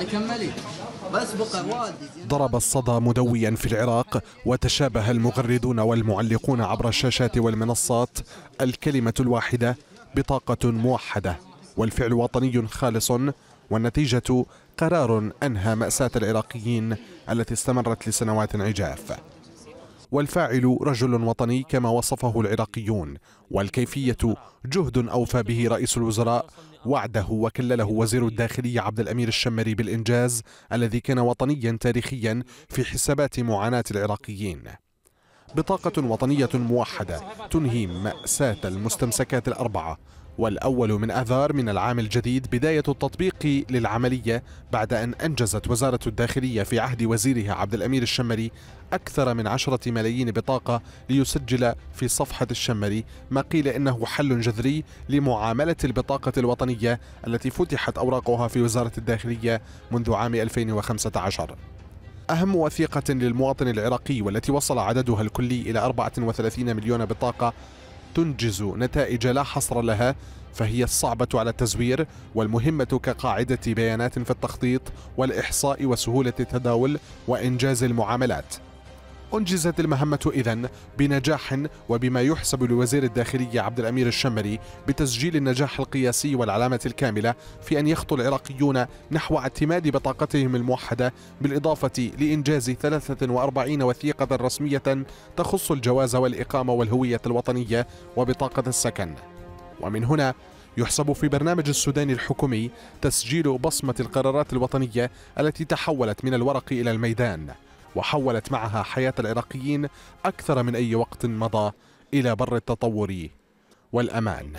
كملت بس بقى والدي ضرب الصدى مدويا في العراق وتشابه المغردون والمعلقون عبر الشاشات والمنصات. الكلمة الواحدة بطاقة موحدة. والفعل وطني خالص والنتيجة قرار أنهى مأساة العراقيين التي استمرت لسنوات عجاف. والفاعل رجل وطني كما وصفه العراقيون والكيفية جهد أوفى به رئيس الوزراء وعده وكلله وزير الداخلية عبد الأمير الشمري بالإنجاز الذي كان وطنيا تاريخيا في حسابات معاناة العراقيين. بطاقة وطنية موحدة تنهي مأساة المستمسكات الأربعة والأول من آذار من العام الجديد بداية التطبيق للعملية بعد أن أنجزت وزارة الداخلية في عهد وزيرها عبد الأمير الشمري أكثر من عشرة ملايين بطاقة ليسجل في صفحة الشمري ما قيل إنه حل جذري لمعاملة البطاقة الوطنية التي فتحت أوراقها في وزارة الداخلية منذ عام 2015 أهم وثيقة للمواطن العراقي والتي وصل عددها الكلي إلى 34 مليون بطاقة تنجز نتائج لا حصر لها فهي الصعبة على التزوير والمهمة كقاعدة بيانات في التخطيط والإحصاء وسهولة التداول وإنجاز المعاملات. أنجزت المهمة إذن بنجاح وبما يحسب لوزير الداخلية عبد الأمير الشمري بتسجيل النجاح القياسي والعلامة الكاملة في أن يخطو العراقيون نحو اعتماد بطاقتهم الموحدة بالإضافة لإنجاز 43 وثيقة رسمية تخص الجواز والإقامة والهوية الوطنية وبطاقة السكن. ومن هنا يحسب في برنامج السوداني الحكومي تسجيل بصمة القرارات الوطنية التي تحولت من الورق إلى الميدان. وحولت معها حياة العراقيين أكثر من أي وقت مضى إلى بر التطور والأمان.